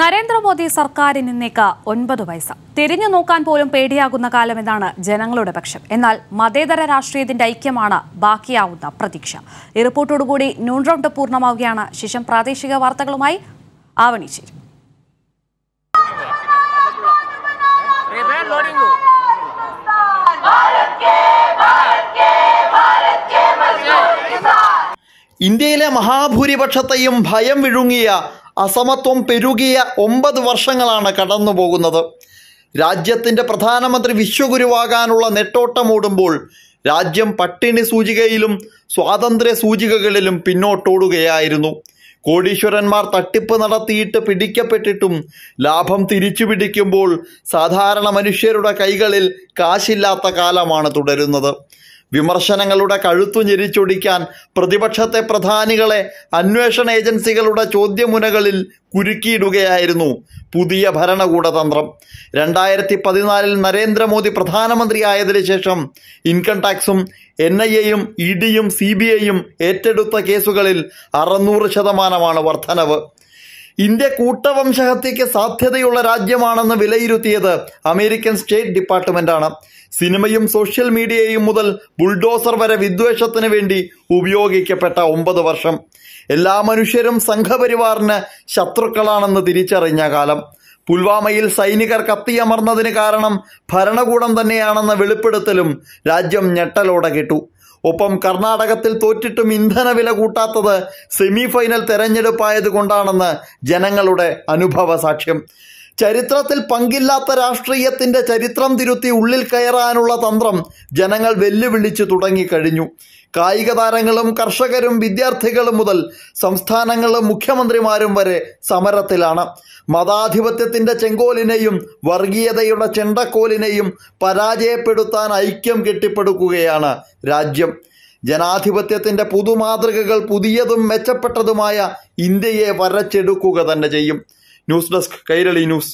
നരേന്ദ്രമോദി സർക്കാരിന് ഇന്നേക്ക് ഒൻപത് വയസ്സ് തിരിഞ്ഞു നോക്കാൻ പോലും പേടിയാകുന്ന കാലമെന്നാണ് ജനങ്ങളുടെ പക്ഷം. എന്നാൽ മതേതര രാഷ്ട്രീയത്തിന്റെ ഐക്യമാണ് ബാക്കിയാവുന്ന പ്രതീക്ഷ. ഈ റിപ്പോർട്ടോടുകൂടി റൗണ്ട് പൂർണമാവുകയാണ്. ശേഷം പ്രാദേശിക വാർത്തകളുമായി ആവണി ചേരും. ഇന്ത്യയിലെ മഹാഭൂരിപക്ഷത്തെയും ഭയം വിഴുങ്ങിയ അസമത്വം പെരുകിയ ഒമ്പത് വർഷങ്ങളാണ് കടന്നു പോകുന്നത്. രാജ്യത്തിന്റെ പ്രധാനമന്ത്രി വിശ്വഗുരുവാകാനുള്ള നെട്ടോട്ടമോടുമ്പോൾ രാജ്യം പട്ടിണി സൂചികയിലും സ്വാതന്ത്ര്യ സൂചികകളിലും പിന്നോട്ടോടുകയായിരുന്നു. കോടീശ്വരന്മാർ തട്ടിപ്പ് നടത്തിയിട്ട് പിടിക്കപ്പെട്ടിട്ടും ലാഭം തിരിച്ചു പിടിക്കുമ്പോൾ സാധാരണ മനുഷ്യരുടെ കൈകളിൽ കാശില്ലാത്ത കാലമാണ് തുടരുന്നത്. വിമർശനങ്ങളുടെ കഴുത്തു ഞെരിച്ചൊടിക്കാൻ പ്രതിപക്ഷത്തെ പ്രധാനികളെ അന്വേഷണ ഏജൻസികളുടെ ചോദ്യമുനകളിൽ കുരുക്കിയിടുകയായിരുന്നു പുതിയ ഭരണകൂടതന്ത്രം. രണ്ടായിരത്തി പതിനാലിൽ നരേന്ദ്രമോദി പ്രധാനമന്ത്രിയായതിനു ശേഷം ഇൻകം ടാക്സും എൻ ഐ എയും ഇ ഡിയും സി ബി ഐയും ഏറ്റെടുത്ത കേസുകളിൽ അറുന്നൂറ് ശതമാനമാണ് വർധനവ്. ഇന്ത്യ കൂട്ടവംശഹത്യയ്ക്ക് സാധ്യതയുള്ള രാജ്യമാണെന്ന് വിലയിരുത്തിയത് അമേരിക്കൻ സ്റ്റേറ്റ് ഡിപ്പാർട്ട്മെന്റാണ്. സിനിമയും സോഷ്യൽ മീഡിയയും മുതൽ ബുൾഡോസർ വരെ വിദ്വേഷത്തിന് വേണ്ടി ഉപയോഗിക്കപ്പെട്ട ഒമ്പത് വർഷം. എല്ലാ മനുഷ്യരും സംഘപരിവാറിന് ശത്രുക്കളാണെന്ന് തിരിച്ചറിഞ്ഞ കാലം. പുൽവാമയിൽ സൈനികർ കത്തിയമർന്നതിന് കാരണം ഭരണകൂടം തന്നെയാണെന്ന വെളിപ്പെടുത്തലും രാജ്യം ഞെട്ടലോടെ കിട്ടു. ഒപ്പം കർണാടകത്തിൽ തോറ്റിട്ടും ഇന്ധന വില കൂട്ടാത്തത് സെമിഫൈനൽ തെരഞ്ഞെടുപ്പായത് കൊണ്ടാണെന്ന് ജനങ്ങളുടെ അനുഭവ സാക്ഷ്യം ചരിത്രത്തിൽ പങ്കില്ലാത്ത രാഷ്ട്രീയത്തിന്റെ ചരിത്രം തിരുത്തി ഉള്ളിൽ കയറാനുള്ള തന്ത്രം ജനങ്ങൾ വെല്ലുവിളിച്ചു തുടങ്ങിക്കഴിഞ്ഞു. കായിക താരങ്ങളും കർഷകരും വിദ്യാർത്ഥികളും മുതൽ സംസ്ഥാനങ്ങളും മുഖ്യമന്ത്രിമാരും വരെ സമരത്തിലാണ്. മതാധിപത്യത്തിന്റെ ചെങ്കോലിനെയും വർഗീയതയുടെ ചെണ്ടക്കോലിനെയും പരാജയപ്പെടുത്താൻ ഐക്യം കെട്ടിപ്പടുക്കുകയാണ് രാജ്യം. ജനാധിപത്യത്തിന്റെ പുതുമാതൃകകൾ പുതിയതും മെച്ചപ്പെട്ടതുമായ ഇന്ത്യയെ വരച്ചെടുക്കുക തന്നെ ചെയ്യും. News desk Kairali news